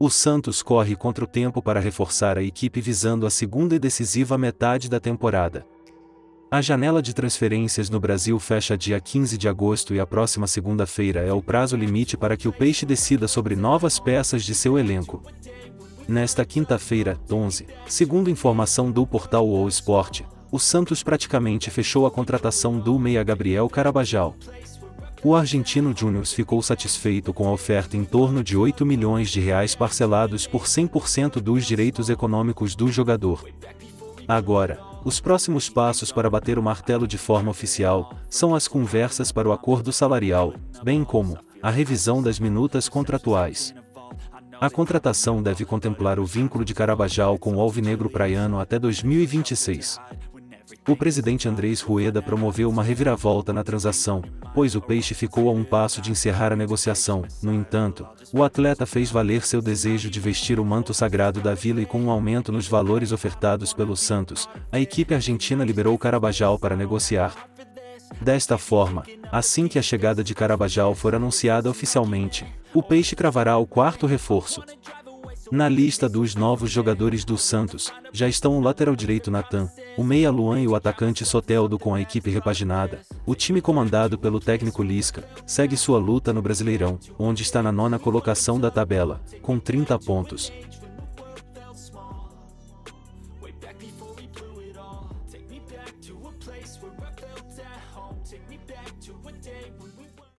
O Santos corre contra o tempo para reforçar a equipe visando a segunda e decisiva metade da temporada. A janela de transferências no Brasil fecha dia 15 de agosto e a próxima segunda-feira é o prazo limite para que o Peixe decida sobre novas peças de seu elenco. Nesta quinta-feira, 11, segundo informação do portal O Sport, o Santos praticamente fechou a contratação do meia Gabriel Carabajal, o argentino Júnior ficou satisfeito com a oferta em torno de 8 milhões de reais parcelados por 100% dos direitos econômicos do jogador. Agora, os próximos passos para bater o martelo de forma oficial são as conversas para o acordo salarial, bem como a revisão das minutas contratuais. A contratação deve contemplar o vínculo de Carabajal com o Alvinegro Praiano até 2026. O presidente Andrés Rueda promoveu uma reviravolta na transação, pois o Peixe ficou a um passo de encerrar a negociação. No entanto, o atleta fez valer seu desejo de vestir o manto sagrado da vila e com um aumento nos valores ofertados pelo Santos, a equipe argentina liberou Carabajal para negociar. Desta forma, assim que a chegada de Carabajal for anunciada oficialmente, o Peixe cravará o quarto reforço, na lista dos novos jogadores do Santos, já estão o lateral direito Natan, o meia Luan e o atacante Soteldo com a equipe repaginada. O time comandado pelo técnico Lisca segue sua luta no Brasileirão, onde está na nona colocação da tabela, com 30 pontos.